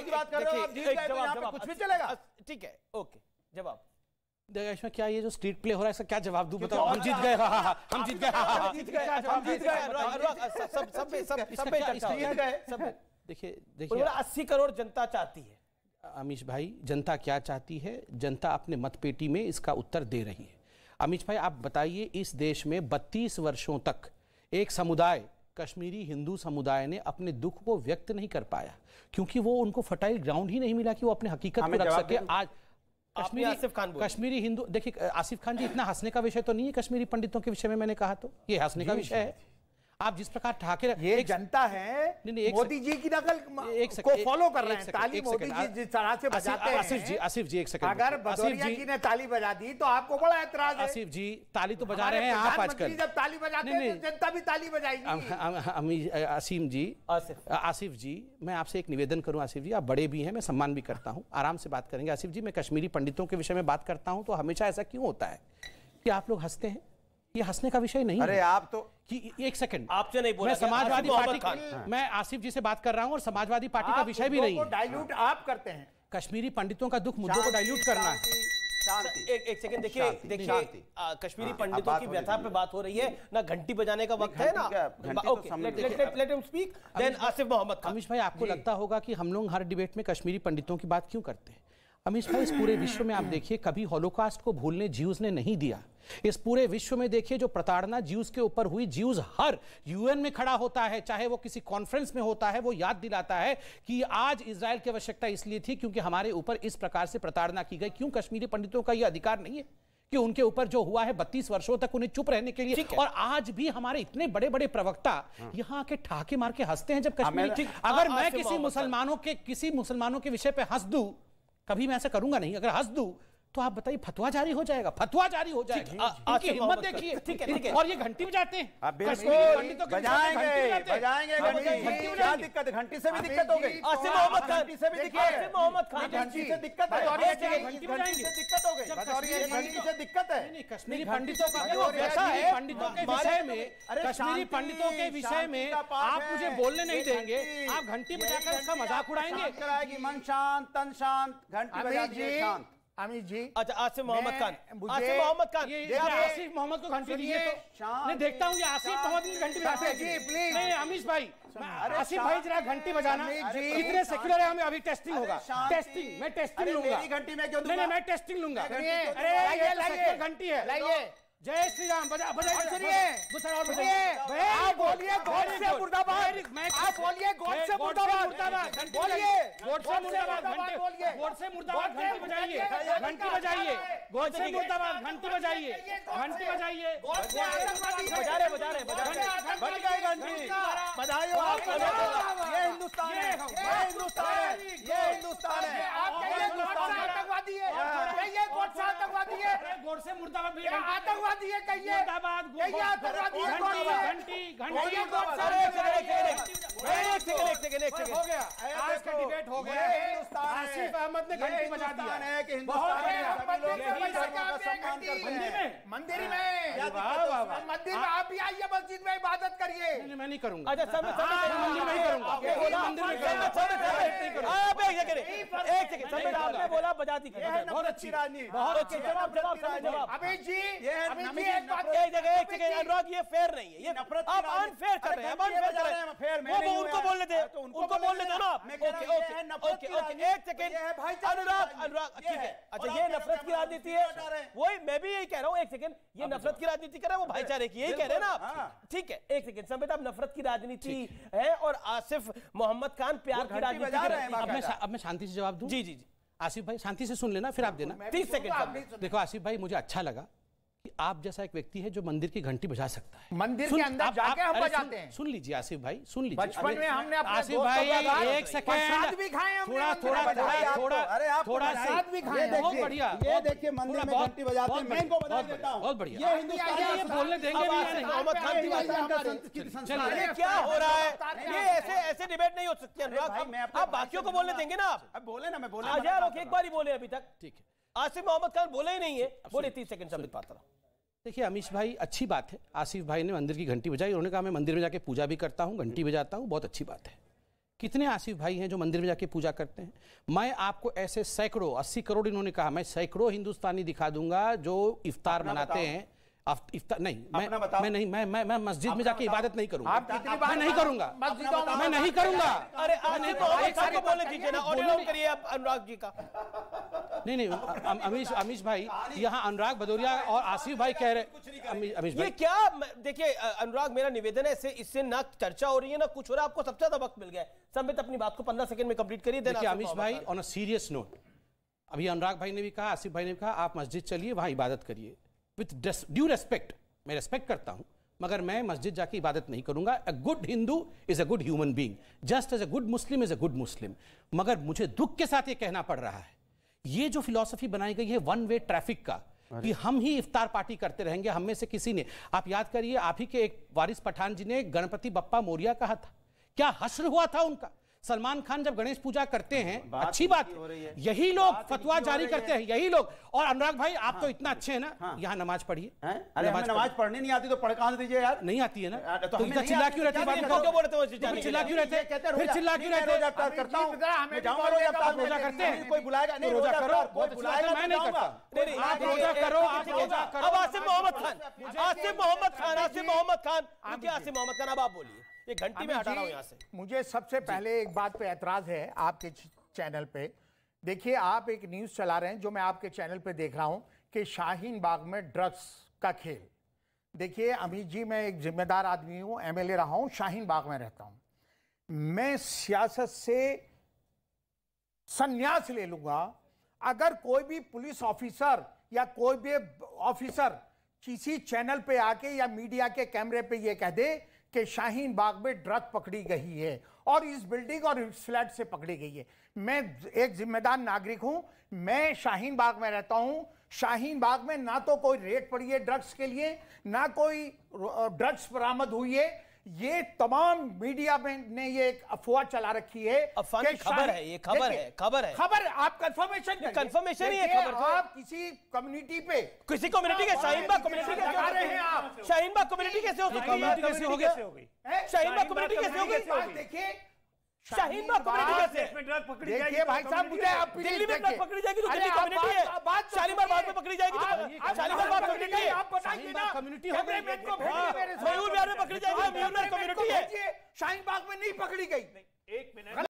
जवाब की बात कर रहे हो आप जीत गए तो यहाँ पे कुछ भी चलेगा। ठीक है ओके जवाब। देखा इसमें क्या ये जो स्ट्रीट प्ले हो रहा है इसका क्या जवाब दूँ? बताओ हम जीत गए हाँ हाँ हाँ हम जीत गए हाँ हाँ हाँ। जीत गए हम जीत गए। अनुराग, अनुराग, सब सब सब पे- सब पे हो। जीत गए। सब। देखिए बोला देखिए। अस्सी करोड़ जनता चाहती है। अमीश भाई जनता क्या चाहती है? जनता अपने मतपेटी में इसका उत्तर दे रही है। अमीश भाई आप बताइए इस देश में 32 वर्षों तक एक समुदाय कश्मीरी हिंदू समुदाय ने अपने दुख को व्यक्त नहीं कर पाया क्योंकि वो उनको फर्टाइल ग्राउंड ही नहीं मिला कि वो अपने हकीकत हमें को रख सके। आज कश्मीरी आसिफ खान कश्मीरी हिंदू देखिए आसिफ खान जी इतना हंसने का विषय तो नहीं है कश्मीरी पंडितों के विषय में मैंने कहा तो। ये हंसने का विषय है। आप जिस प्रकार ठाके ये एक- जनता है मोदी जी की नकल एक को फॉलो कर रहे हैं। ताली मोदी जी जिस तरह से बजाते आसिफ जी आसिफ जी एक सेकंड अगर आसिफ भदौरिया जी ने ताली बजा दी तो आपको बड़ा ऐतराज है। आसिफ जी ताली तो बजा रहे हैं आप आजकल। जब ताली बजाते हैं तो जनता भी ताली बजाएगी। आसिम जी आसिफ। आसिफ जी मैं आपसे एक निवेदन करूँ आसिफ जी आप बड़े भी हैं मैं सम्मान भी करता हूँ आराम से बात करेंगे। आसिफ जी मैं कश्मीरी पंडितों के विषय में बात करता हूँ तो हमेशा ऐसा क्यों होता है? कि आप लोग हँसते हैं? ये हंसने का विषय नहीं अरे है। आप तो कि एक सेकंड आपसे नहीं बोला मैं समाजवादी पार्टी मैं आसिफ जी से बात कर रहा हूँ और समाजवादी पार्टी का विषय भी नहीं को डाइल्यूट आप करते हैं। कश्मीरी पंडितों का दुख मुद्दों को डाइल्यूट करना है। एक एक सेकंड देखिए देखिए कश्मीरी हाँ, पंडितों की व्यथा पे बात हो रही है ना घंटी बजाने का वक्त है ना? तो okay let him speak then Asif Mohammad Khan. भाई आपको लगता होगा कि हम लोग हर डिबेट में कश्मीरी पंडितों की बात क्यों करते हैं? अमीश भाई इस पूरे विश्व में आप देखिए कभी हॉलोकास्ट को भूलने ज्यूज ने नहीं दिया। इस पूरे विश्व में देखिए जो प्रताड़ना ज्यूज के ऊपर हुई ज्यूज हर यूएन में खड़ा होता है चाहे वो किसी कॉन्फ्रेंस में होता है वो याद दिलाता है कि आज इसराइल की आवश्यकता इसलिए थी क्योंकि हमारे ऊपर इस प्रकार से प्रताड़ना की गई। क्यों कश्मीरी पंडितों का यह अधिकार नहीं है कि उनके ऊपर जो हुआ है बत्तीस वर्षों तक उन्हें चुप रहने के लिए? और आज भी हमारे इतने बड़े बड़े प्रवक्ता यहाँ आके ठाके मार के हँसते हैं जब कश्मीर अगर आ- मैं किसी मुसलमानों के किसी मुसलमानों के विषय पे हंस दूँ कभी मैं ऐसा करूँगा नहीं अगर हंस दूँ तो आप बताइए फतवा जारी हो जाएगा फतवा जारी हो जाएगा। इनकी हिम्मत देखिए ठीक है, ठीक है। और ये घंटी बजाते हैं। कश्मीरी पंडितों के विषय बजाएँगे। हाँ, घंटी बजाएँगे, घंटी। क्या बजाएँगे। दिक्कत घंटी से भी दिक्कत हो गई आसिफ मोहम्मद खान घंटी से भी देखिए, दिक्कत है। मोहम्मद खान घंटी से दिक्कत है। भदौरिया घंटी जी, घंटी बजाएँगे। से दिक्कत हो गई जब भदौरिया घंटी से दिक्कत है। नहीं, नहीं, कश्मीरी पंडितों का वैसा है पंडितों के विषय तो- में कश्मीरी पंडितों के विषय में आप मुझे बोलने नहीं देंगे। आप घंटी बजाकर उसका मज़ाक उड़ाएँगे। मन शांत तन शांत। घंटी बजा शांत अमित जी अच्छा आसिफ मोहम्मद खान। आसिफ मोहम्मद खान। ये आसिफ मोहम्मद को घंटी दीजिए तो मैं देखता हूँ ये आसिफ मोहम्मद की घंटी बजाते हैं। जी, प्लीज़ नहीं अमीश भाई आसिफ भाई जरा घंटी बजाना। अमित कितने सेक्युलर है हमें अभी टेस्टिंग होगा। टेस्टिंग मैं टेस्टिंग लूँगा। मेरी घंटी मैं क्यों नहीं नहीं मैं टेस्टिंग लूँगा। अरे ये लाइए। घंटी है। लाइए। जय श्री राम बजा बजा और सुनिए, दूसरा और बजाइए। आप बोलिए गॉड से मुर्दाबाद। आप बोलिए गॉड से मुर्दाबाद। मुर्दाबाद बोलिए। गॉड से मुर्दाबाद घंटे। बोलिए गॉड से मुर्दाबाद घंटी बजाइए। घंटी बजाइए। गॉड से मुर्दाबाद घंटी बजाइए। घंटी बजाइए। बजा रहे बजा रहे बजा रहे। बज गई घंटी। बधाई हो। आपको ये हिंदुस्तान है। ये हिंदुस्तान है। ये हिंदुस्तान है। आतंकवादी है। कहिए गॉड से आतंकवादी है। अरे गॉड से मुर्दाबाद आतंकवादी है कहिए। मुर्दाबाद कहिए आतंकवादी है घंटी घंटी कहिए गॉड से अरे एक सेकंड सेकंड हो। गया। आज का डिबेट हो गया। ये हिंदुस्तान। आसिफ अहमद ने ये घंटी बजा दिया हिंदुस्तान है। कि बहुत हिंदुस्तान में मंदिर हैं। में। मंदिर मंदिर आप भी आइए मस्जिद में इबादत करिए। मैं नहीं करूँगा। अच्छा ही आपने बोला है राजनीति बहुत अच्छी जवाब जवाब जवाब अमित जी है एक एक जगह अनुराग ये फेयर नहीं है ये नफरत आप अनफेयर कर रहे हैं अनफेयर कर रहे रहे हैं, हैं फेयर मैं वो उनको। बोलने दे तो उनको बोलने दो ना मैं कह रहा ओके ओके नफरत ओके की ओके राजनीति। एक सेकंड है अनुराग अनुराग ठीक है है। अच्छा ये नफरत की राजनीति है हैं। वही मैं भी यही कह रहा हूँ एक सेकंड ये नफरत की राजनीति कर रहा है वो भाईचारे की यही कह रहे हैं ना हाँ। आप ठीक है एक सेकंड समय आप नफरत की राजनीति है। और आसिफ मोहम्मद खान प्यार की राजनीति हैं अब मैं अब मैं शांति से जवाब दूँ? जी जी जी। आसिफ भाई शांति से सुन लेना फिर आप देना। तीस सेकंड। देखो आसिफ भाई मुझे अच्छा लगा। आप जैसा एक व्यक्ति है जो मंदिर की घंटी बजा सकता है। मंदिर के अंदर जाके हम बजाते हैं। सुन लीजिए आसिफ भाई सुन लीजिए। बचपन में हमने आसिफ भाई एक सेकंड भी खाए हमने थोड़ा थोड़ा में थोड़ा अरे आपको थोड़ा बधाई। सा भी खाए। बहुत बढ़िया ये देखिए मंदिर में घंटी बजाते हैं। मैं इनको बढ़िया, देता हूँ। बहुत बढ़िया। ये हिंदुस्तान बोलने देंगे भी या नहीं मोहम्मद खान संस्कृति अरे क्या हो रहा है? ये ऐसे ऐसे डिबेट नहीं हो सकती अनुराग आप आप बाकियों को बोलने देंगे ना आप। अब बोले ना मैं बोले आज यार एक बार ही बोले अभी तक। ठीक है। आसिफ मोहम्मद खान बोले ही नहीं है। बोले तीस सेकंड संबित पात्रा। देखिए अमीश भाई अच्छी बात है। आसिफ भाई ने मंदिर की घंटी बजाई। उन्होंने कहा मैं मंदिर में जाके पूजा भी करता हूँ घंटी बजाता हूँ। बहुत अच्छी बात है। कितने आसिफ भाई हैं जो मंदिर में जाके पूजा करते हैं? मैं आपको ऐसे सैकड़ों अस्सी करोड़ इन्होंने कहा। मैं सैकड़ों हिंदुस्तानी दिखा दूँगा जो इफ्तार मनाते हैं। इफ्तार नहीं मैं मैं नहीं मैं मैं मैं मस्जिद में जाके इबादत नहीं करूँगा। आप कितनी बार मैं नहीं करूँगा। मैं नहीं करूँगा। अरे बोलने दीजिए ना। ऑडियो करिए आप अनुराग जी का। नहीं नहीं अमीश अमीश भाई यहाँ अनुराग भदौरिया और आसिफ भाई कह रहे अमी- अमीश ये भाई। क्या देखिए अनुराग मेरा निवेदन है इससे इससे ना चर्चा हो रही है ना कुछ हो रहा है आपको सबसे ज़्यादा वक्त मिल गया है। संबित अपनी बात को 15 सेकंड में कंप्लीट करिए देखिए अमीश भाई ऑन अ सीरियस नोट अभी अनुराग भाई ने भी कहा आसिफ भाई ने भी कहा आप मस्जिद चलिए वहाँ इबादत करिए। विथ ड्यू रेस्पेक्ट मैं रेस्पेक्ट करता हूँ मगर मैं मस्जिद जाके इबादत नहीं करूँगा। A good Hindu is a good human being just as a good Muslim is a good Muslim मगर मुझे दुख के साथ ये कहना पड़ रहा है ये जो फिलोसफी बनाई गई है वन वे ट्रैफ़िक का कि हम ही इफ्तार पार्टी करते रहेंगे हम में से किसी ने। आप याद करिए आप ही के एक वारिस पठान जी ने गणपति बप्पा मोरिया कहा था। क्या हश्र हुआ था उनका? सलमान खान जब गणेश पूजा करते हैं बात अच्छी बात हो है। यही लोग फतवा जारी करते हैं यही लोग और अनुराग भाई आप तो इतना अच्छे हैं ना हाँ। यहाँ नमाज़ पढ़िए हैं? अरे नमाज़ पढ़ने नहीं आती तो पढ़ कहाँ से दीजिए यार नहीं आती है ना तो तो इतना चिल्ला क्यों तो रहते हैं? करें? बात क्यों बोलते हो तो चिल्ला क्यों रहते हैं? फिर चिल्ला क्यों रहते हैं? हूँ हैं? कोई बुलाएगा नहीं तो रोजा करो, कोई बुलाएगा मैं नहीं करता। आप रोजा करो, आप रोजा करो। अब आसिफ मोहम्मद खान आसिफ मोहम्मद खान आसिफ मोहम्मद खान आसिफ मोहम्मद खान अब आप बोलिए ये घंटी में हटा रहा हूँ यहाँ से। मुझे सबसे पहले एक बात पे एतराज़ है आपके चैनल पे। देखिए आप एक न्यूज़ चला रहे हैं जो मैं आपके चैनल पे देख रहा हूँ कि शाहीन बाग में ड्रग्स का खेल। देखिए अमित जी मैं एक जिम्मेदार आदमी हूँ एमएलए रहा हूँ शाहीन बाग में रहता हूँ। मैं सियासत से संन्यास ले लूँगा। अगर कोई भी पुलिस ऑफिसर या कोई भी ऑफिसर किसी चैनल पे आके या मीडिया के कैमरे पे ये कह दे कि शाहीन बाग में ड्रग पकड़ी गई है और इस बिल्डिंग और इस फ्लैट से पकड़ी गई है। मैं एक जिम्मेदार नागरिक हूँ, मैं शाहीन बाग में रहता हूँ। शाहीन बाग में ना तो कोई रेट पड़ी है ड्रग्स के लिए, ना कोई ड्रग्स बरामद हुई है ये तमाम मीडिया में ने ये एक अफवाह चला रखी है अफवाह की खबर है, ये खबर है, खबर है। खबर आप कंफर्मेशन कंफर्मेशन ही है खबर तो। आप किसी कम्युनिटी पे किसी कम्युनिटी के शाहीनबाग कम्युनिटी के लगा रहे हैं आप। शाहीनबाग कम्युनिटी कैसे हो सकती है कम्युनिटी कैसे हो गई। शाहीनबाग कम्युनिटी कैसे हो गई। देखिए शाहीन बाग कम्युनिटी बाग- कैसे? देखिए भाई साहब मुझे आप दिल्ली में पकड़ी जाएगी तो दिल्ली कम्युनिटी बात- है। बात तो शालीमार बाग में पकड़ी जाएगी आप- तो शालीमार बाग पकड़ी जाएगी, आप बताइए ना कम्युनिटी हो। मयूर विहार में पकड़ी जाएगी, मयूर कम्युनिटी। शाहीन बाग में नहीं पकड़ी गई। एक मिनट।